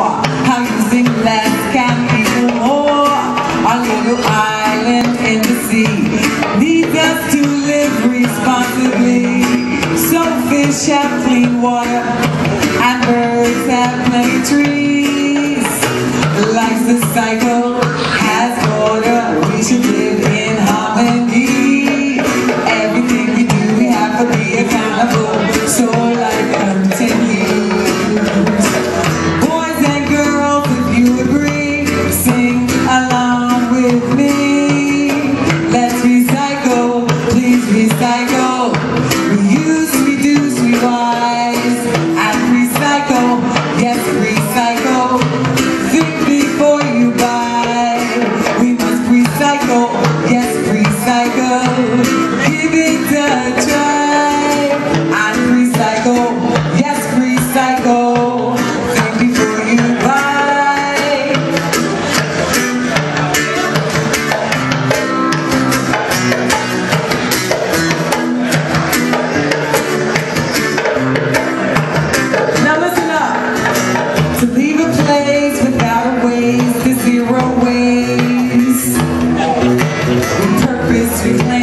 Iowa. sweet land.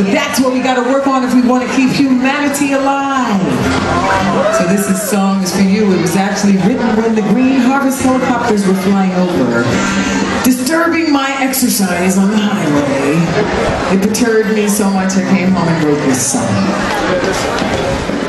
But that's what we got to work on if we want to keep humanity alive. So this is song is for you. It was actually written when the Green Harvest helicopters were flying over, disturbing my exercise on the highway. It perturbed me so much I came home and wrote this song.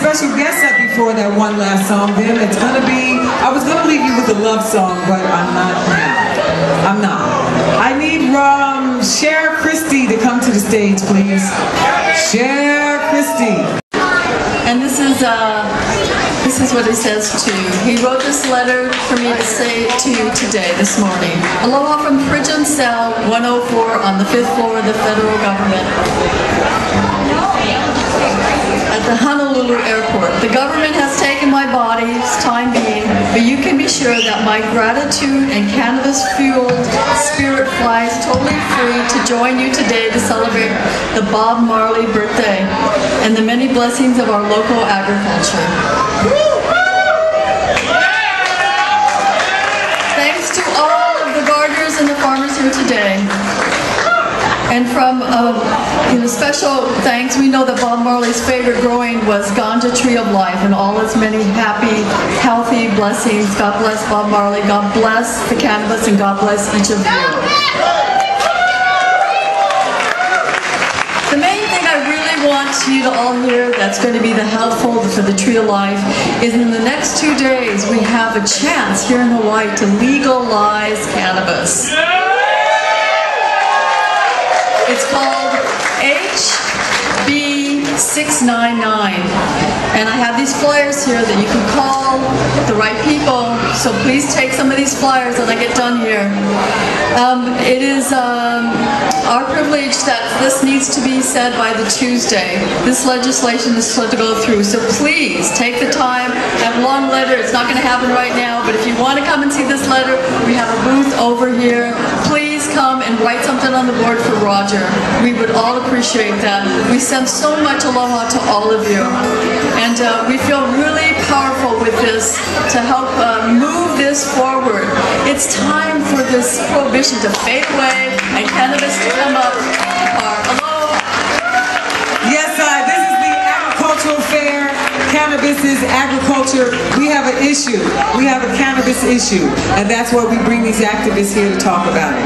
Special guest up before that one last song. Then it's gonna be. I was gonna leave you with a love song, but I'm not now. I'm not. I need um Share Christie to come to the stage, please. Share Christie. And this is uh, this is what he says to you. He wrote this letter for me to say to you today, this morning. Aloha from Prison Cell 104 on the fifth floor of the federal government at the Honolulu airport. The government has taken my body, it's time being, but you can be sure that my gratitude and cannabis-fueled spirit flies totally free to join you today to celebrate the Bob Marley birthday and the many blessings of our local agriculture. Thanks to all of the gardeners and the farmers here today. And from um, you know, special thanks, we know that Bob Marley's favorite growing was Ganja Tree of Life and all its many happy, healthy blessings. God bless Bob Marley. God bless the cannabis and God bless each of you. The main thing I really want you to all hear that's going to be the helpful for the Tree of Life is in the next two days we have a chance here in Hawaii to legalize cannabis. It's called HB 699. And I have these flyers here that you can call the right people. So please take some of these flyers when I get done here. Um, it is um, our privilege that this needs to be said by the Tuesday. This legislation is supposed to go through. So please take the time. I have a long letter. It's not going to happen right now. But if you want to come and see this letter, we have a booth over here. Please come and write something on the board for Roger. We would all appreciate that. We send so much aloha to all of you. And uh, we feel really powerful with this to help uh, move this forward. It's time for this prohibition to fade away and cannabis to come up. Aloha. Is agriculture. We have an issue. We have a cannabis issue, and that's why we bring these activists here to talk about it.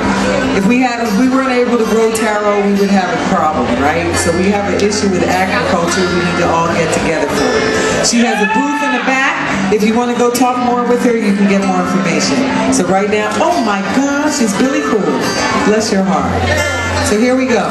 If we had, if we weren't able to grow taro, we would have a problem, right? So we have an issue with agriculture. We need to all get together for it. She has a booth in the back. If you want to go talk more with her, you can get more information. So right now, oh my gosh, it's Billy Cool. Bless your heart. So here we go.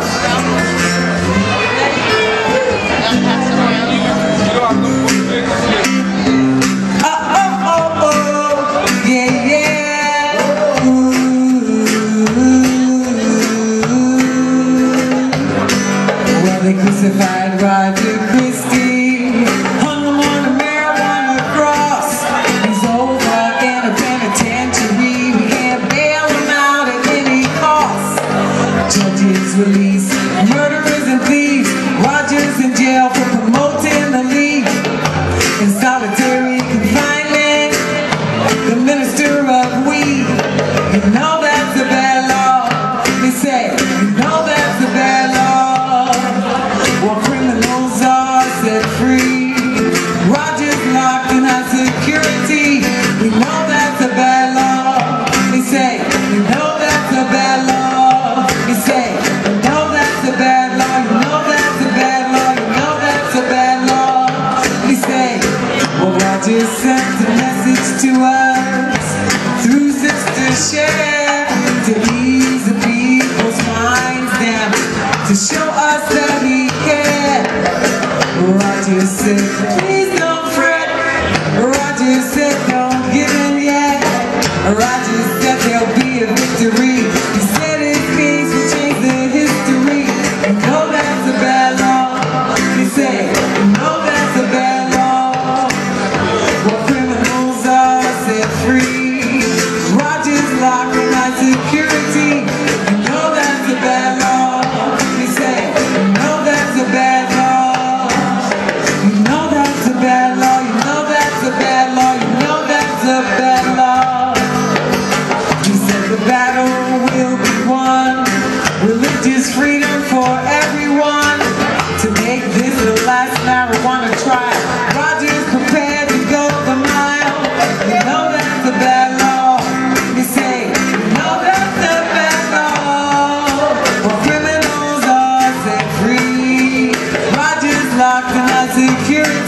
Crucified Roger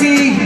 see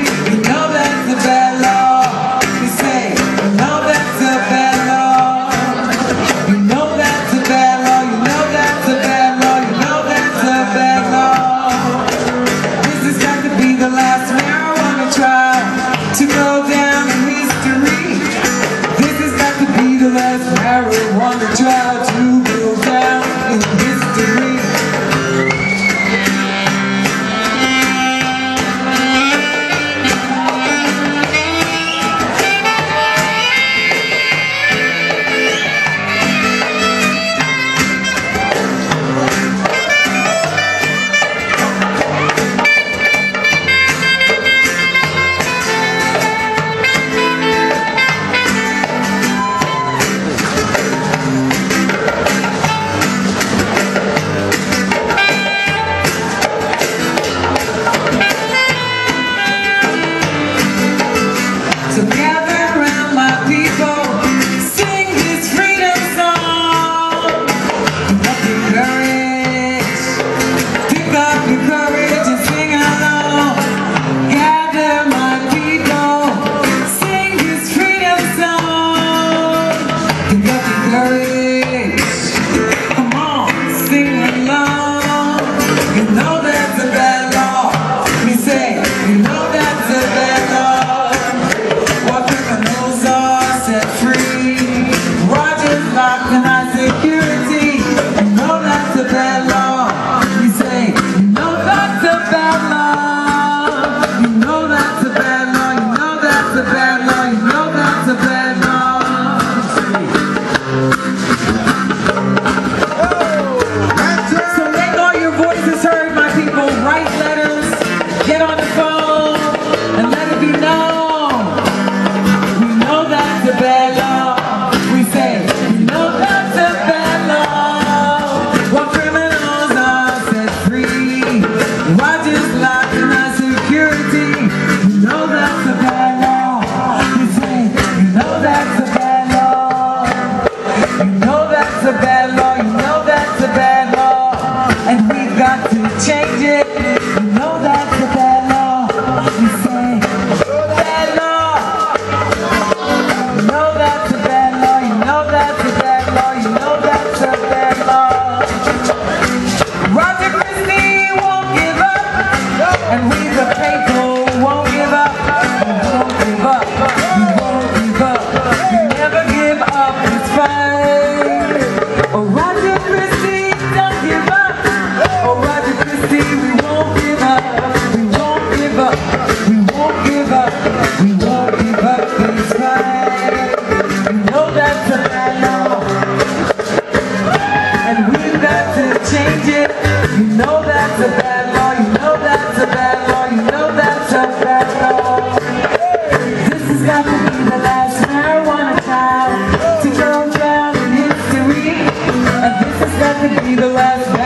could be the last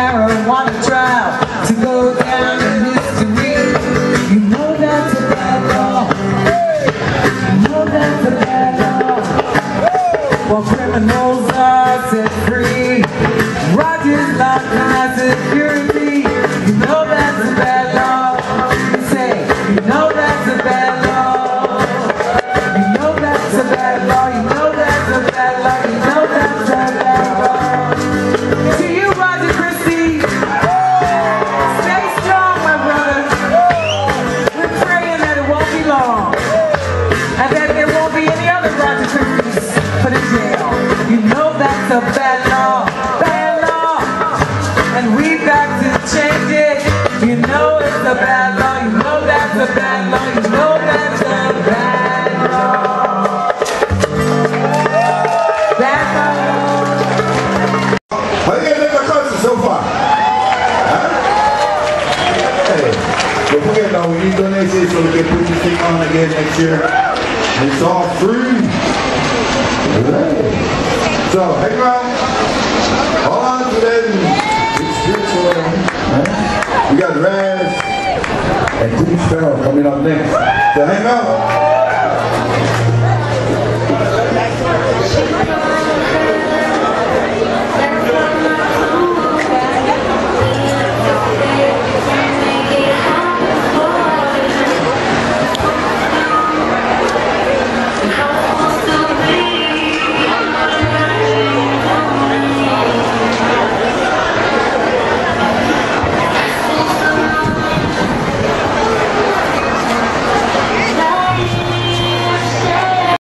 a bad law, bad law. And we've got to change it. You know it's a bad law, you know that's a bad law, you know that's a bad law. Bad law. How you guys concert so far? Hey, don't forget though, we need donations so we can put this thing on again next year. It's all free.